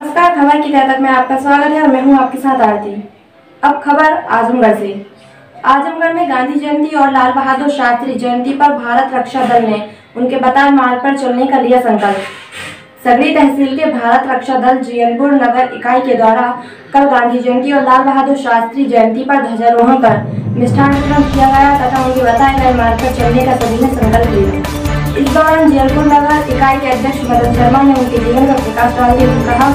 नमस्कार, खबर की तह तक में आपका स्वागत है और मैं हूँ आपके साथ आरती। अब खबर आजमगढ़ से। आजमगढ़ में गांधी जयंती और लाल बहादुर शास्त्री जयंती पर भारत रक्षा दल ने उनके बताए मार्ग पर चलने का लिया संकल्प। सगरी तहसील के भारत रक्षा दल जियनपुर नगर इकाई के द्वारा कल गांधी जयंती और लाल बहादुर शास्त्री जयंती पर ध्वजारोहण कर मिष्ठान किया गया तथा उनके बताए गए मार्ग पर चलने का सभी ने संकल्प लिया इस दौरान जयपुर नगर इकाई के अध्यक्ष मदन शर्मा ने उनके जीवन का प्रकाश डालते हुए कहा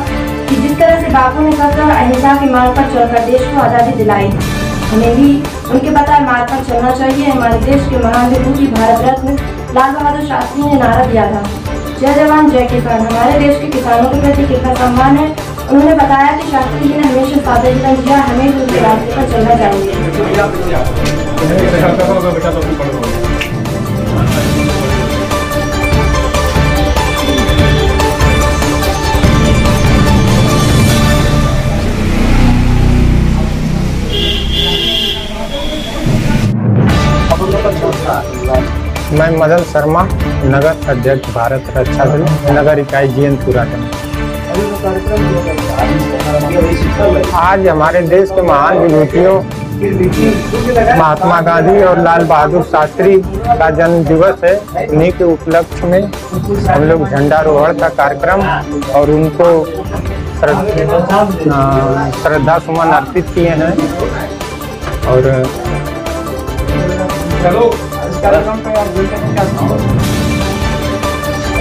कि जिस तरह से बापू ने सत्य और अहिंसा के मार्ग पर चलकर देश को आज़ादी दिलाई। हमें भी उनके बताए मार्ग पर चलना चाहिए। हमारे देश के महान विभूति भारत रत्न, लाल बहादुर शास्त्री ने नारा दिया था। जय जवान, जय किसान। हमारे देश के किसानों के प्रति कितना सम्मान है उन्होंने बताया कि शास्त्री जी ने हमेशा सादे जीवन जिया हमें भी उनके रास्ते पर चलना चाहिए। मैं मदन शर्मा, नगर अध्यक्ष, भारत रक्षा दल, नगर इकाई जी एन जीएनपुरा आज हमारे देश के महान विभूतियों महात्मा गांधी और लाल बहादुर शास्त्री का जन्म दिवस है। उन्हीं के उपलक्ष्य में हम लोग झंडारोहण का कार्यक्रम और उनको श्रद्धा सुमन अर्पित किए हैं। और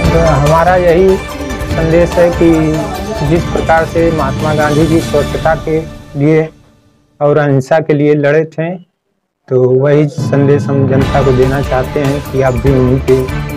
तो हमारा यही संदेश है कि जिस प्रकार से महात्मा गांधी जी स्वच्छता के लिए और अहिंसा के लिए लड़े थे तो वही संदेश हम जनता को देना चाहते हैं कि आप भी उन्हीं के